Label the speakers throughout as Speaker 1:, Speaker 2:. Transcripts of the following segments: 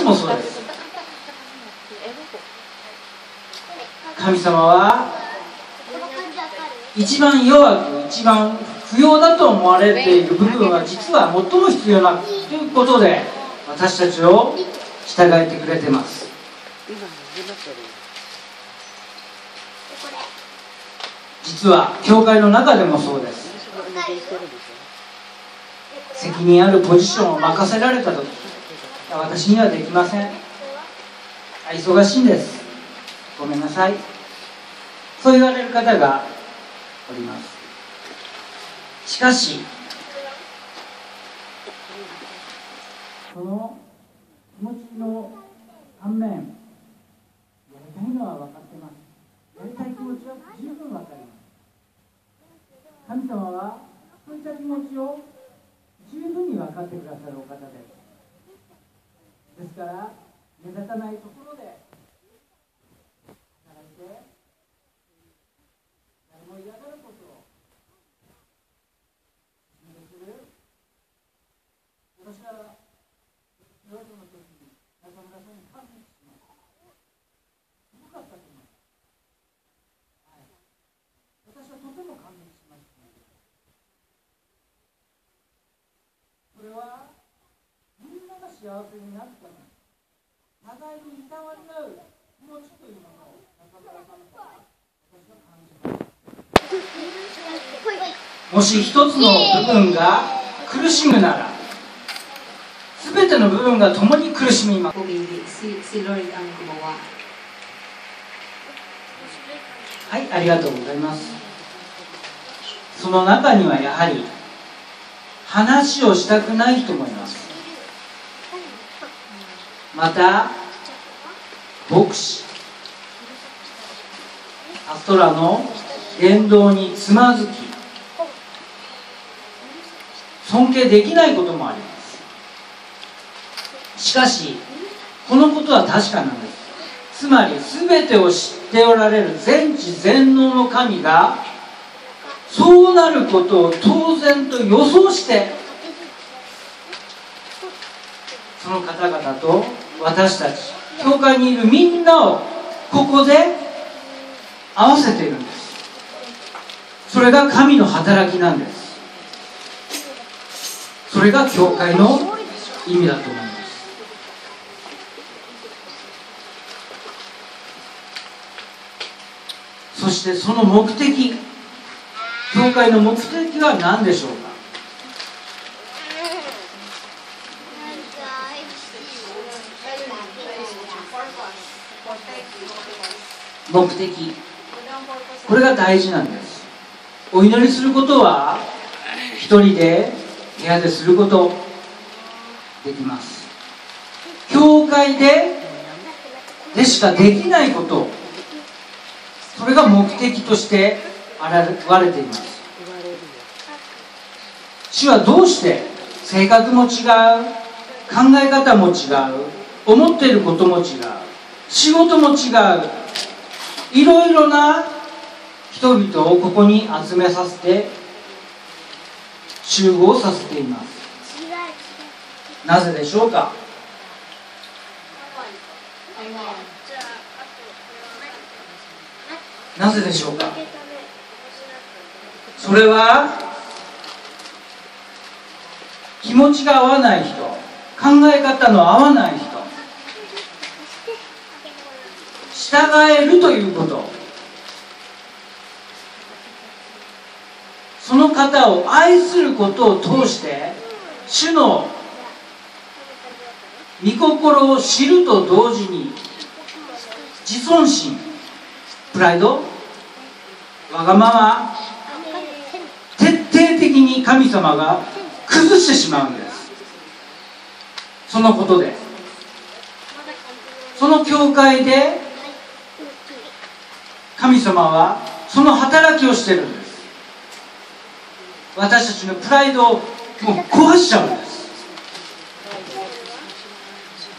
Speaker 1: ちもそうです。神様は一番弱く一番不要だと思われている部分は実は最も必要なということで私たちを従えてくれてます。実は教会の中でもそうです。責任あるポジションを任せられた時。私にはできません。忙しいんです。ごめんなさい。そう言われる方がおります。しかしその気持ちの反面やりたいのは分かってます。やりたい気持ちは十分分かります。神様はそういった気持ちを十分に分かってくださるお方です。ですから目立たないところで働いて誰も嫌がることをする私はヨーの時に中村さんに感謝しますよかった。と思います、はい、私はとても感激しました。それはみんなが幸せになるたもし一つの部分が苦しむなら全ての部分が共に苦しみます。はいありがとうございます。その中にはやはり話をしたくない人もいます。また牧師。アストラの言動につまずき尊敬できないこともあります。しかしこのことは確かなんです。つまり全てを知っておられる全知全能の神がそうなることを当然と予想してその方々と私たち教会にいるみんなをここで合わせているんです。それが神の働きなんです。それが教会の意味だと思います。そしてその目的教会の目的は何でしょうか？目的。これが大事なんです。お祈りすることは一人で部屋ですることできます。教会ででしかできないことそれが目的として現れています。主はどうして性格も違う考え方も違う思っていることも違う仕事も違ういろいろな人々をここに集めさせて集合させています。なぜでしょうか？なぜでしょうか？それは気持ちが合わない人考え方の合わない人従えるということ。その方を愛することを通して主の御心を知ると同時に自尊心プライドわがまま徹底的に神様が崩してしまうんです。そのことで。その教会で神様はその働きをしてるんです。私たちのプライドをもう壊しちゃうんです。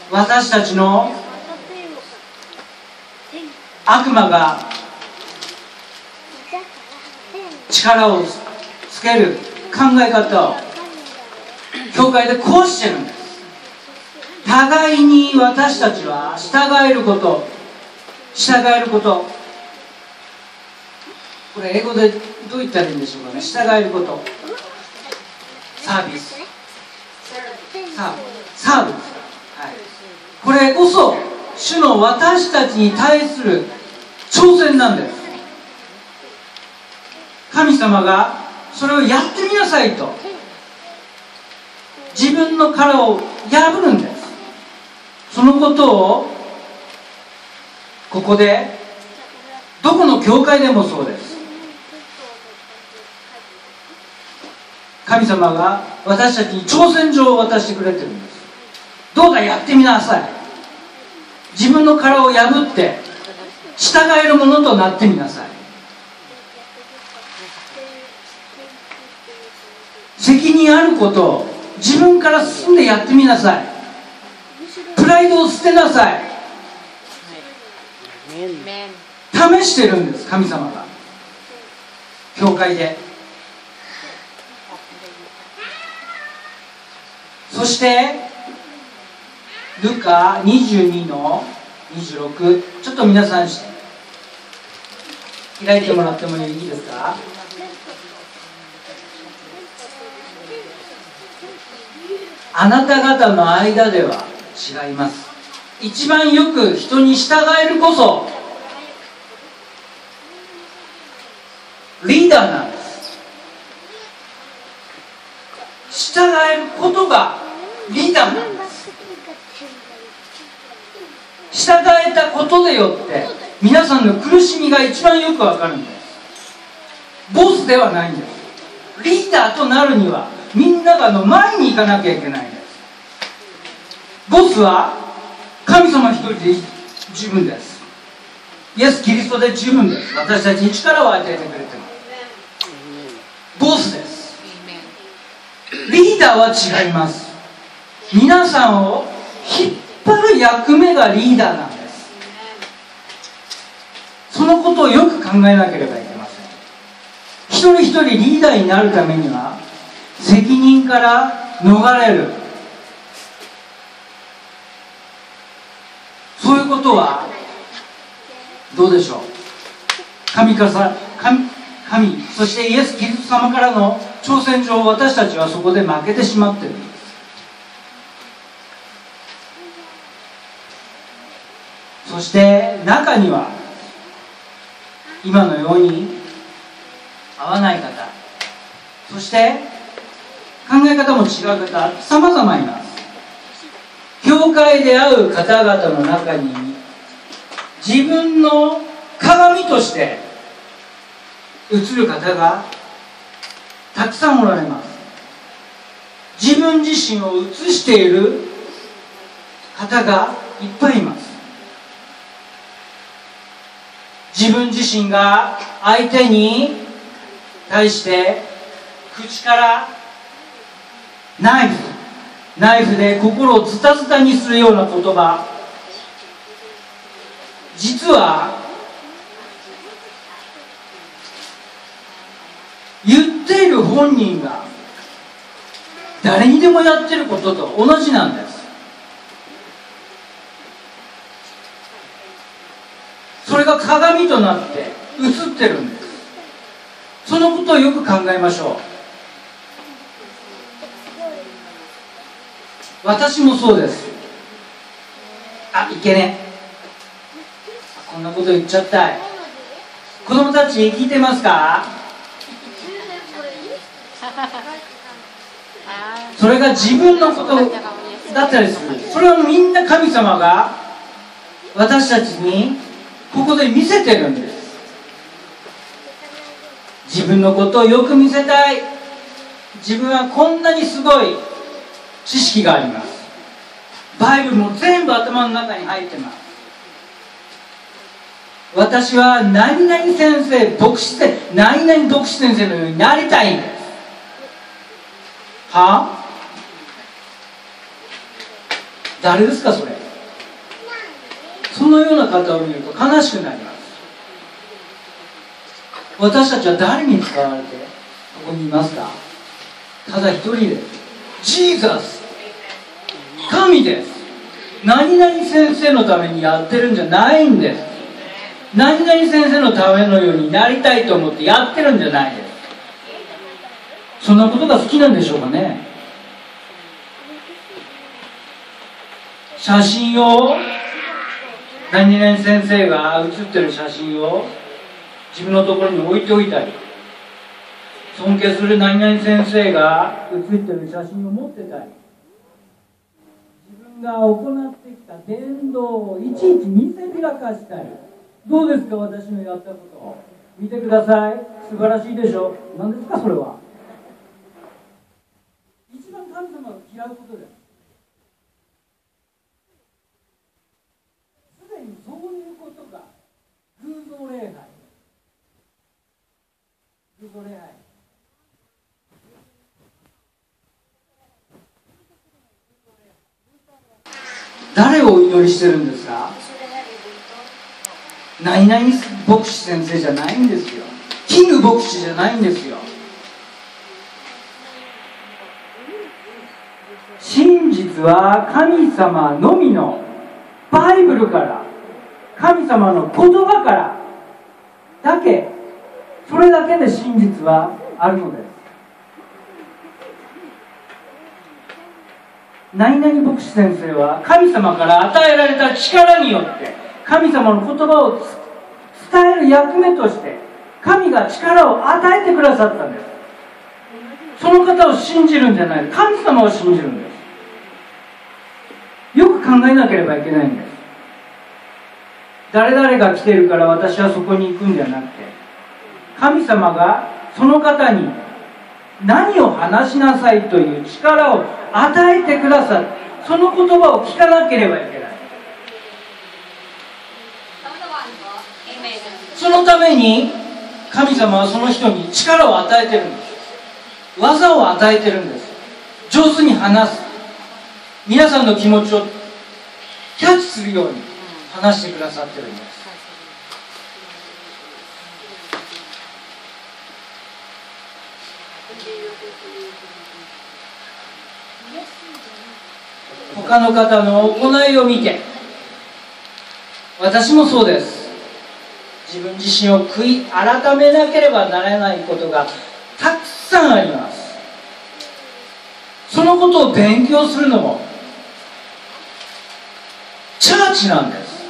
Speaker 1: 私たちの悪魔が力をつける考え方を教会で壊してるんです。互いに私たちは従えること従えることこれ英語でどう言ったらいいんでしょうかね？従えること。サービス。サーサービス、はい、これこそ主の私たちに対する挑戦なんです。神様がそれをやってみなさいと。自分の殻を破るんです。そのことをここでどこの教会でもそうです。神様が私たちに挑戦状を渡してくれてるんです。どうだやってみなさい。自分の殻を破って従えるものとなってみなさい。責任あることを自分から進んでやってみなさい。プライドを捨てなさい。試してるんです神様が。教会でそしてルカ22の26ちょっと皆さん開いてもらってもいいですか？あなた方の間では違います。一番よく人に従えるこそリーダーなんです。従えることがリーダー従えたことでよって皆さんの苦しみが一番よくわかるんです。ボスではないんです。リーダーとなるにはみんながの前に行かなきゃいけないんです。ボスは神様一人で十分です。イエス・キリストで十分です。私たちに力を与えてくれてます。ボスです。リーダーは違います。皆さんを引っ張る役目がリーダーなんです。そのことをよく考えなければいけません。一人一人リーダーになるためには責任から逃れる。そういうことはどうでしょう？神から神神そしてイエス・キリスト様からの挑戦状を私たちはそこで負けてしまっているんですそして中には今のように合わない方そして考え方も違う方様々います。教会で会う方々の中に自分の鏡として映る方がたくさんおられます。自分自身を映している方がいっぱいいます。自分自身が相手に対して口からナイフナイフで心をズタズタにするような言葉。実は言っている本人が誰にでもやってることと同じなんですそれが鏡となって映ってるんです。そのことをよく考えましょう。私もそうです。あいけね。こんなこと言っちゃったい。子供たち聞いてますか？それが自分のことだったりする。それはみんな神様が私たちにここで見せてるんです。自分のことをよく見せたい。自分はこんなにすごい知識があります。バイブルも全部頭の中に入ってます。私は何々先生牧師先何々牧師先生のようになりたいんです。はあ？誰ですかそれ？そのような方を見ると悲しくなります。私たちは誰に使われてここにいますか？ただ一人です。ジーザス神です。何々先生のためにやってるんじゃないんです。何々先生のためのようになりたいと思ってやってるんじゃないです。そんなことが好きなんでしょうかね？写真を何々先生が写ってる写真を自分のところに置いておいたり尊敬する何々先生が写ってる写真を持ってたり自分が行ってきた伝道をいちいち見せびらかしたりどうですか私のやったこと。見てください。素晴らしいでしょ。何ですかそれは一番神様が嫌うことですすでにそういうことが偶像礼拝偶像礼拝誰をお祈りしてるんですか？何々牧師先生じゃないんですよ。キング牧師じゃないんですよ。真実は神様のみのバイブルから神様の言葉からだけ。それだけで真実はあるのです。何々牧師先生は神様から与えられた力によって神様の言葉を伝える役目として神が力を与えてくださったんです。その方を信じるんじゃない。神様を信じるんです。よく考えなければいけないんです。誰々が来てるから私はそこに行くんじゃなくて神様がその方に何を話しなさいという力を与えてくださるその言葉を聞かなければいけない。そのために神様はその人に力を与えてるんです。技を与えてるんです。上手に話す。皆さんの気持ちをキャッチするように話してくださってるんです他の方の行いを見て私もそうです。自分自身を悔い改めなければならないことがたくさんあります。そのことを勉強するのもチャーチなんです。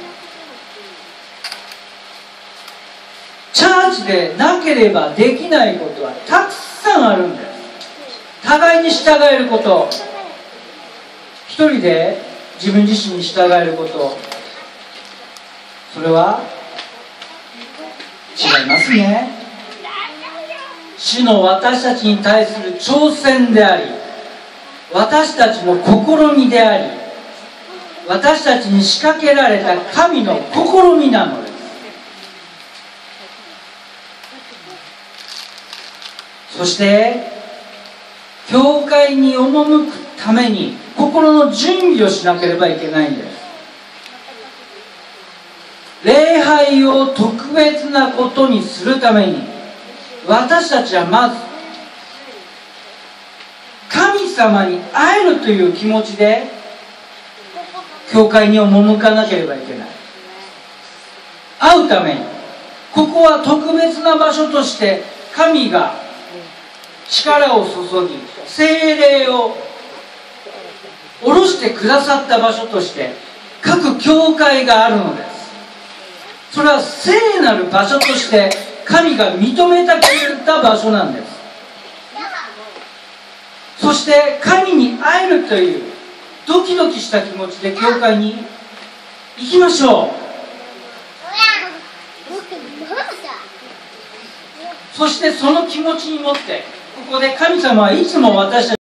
Speaker 1: チャーチでなければできないことはたくさんあるんです。互いに従えること。一人で自分自身に従えること。それは？違いますね。主の私たちに対する挑戦であり私たちの試みであり私たちに仕掛けられた神の試みなのです。そして教会に赴くために心の準備をしなければいけないんです。礼拝を特別なことにするために私たちはまず神様に会えるという気持ちで教会に赴かなければいけない。会うためにここは特別な場所として神が力を注ぎ精霊を下ろしてくださった場所として各教会があるのです。それは聖なる場所として神が認めてくれた場所なんです。そして神に会えるというドキドキした気持ちで教会に行きましょう。そしてその気持ちに持ってここで神様はいつも私たち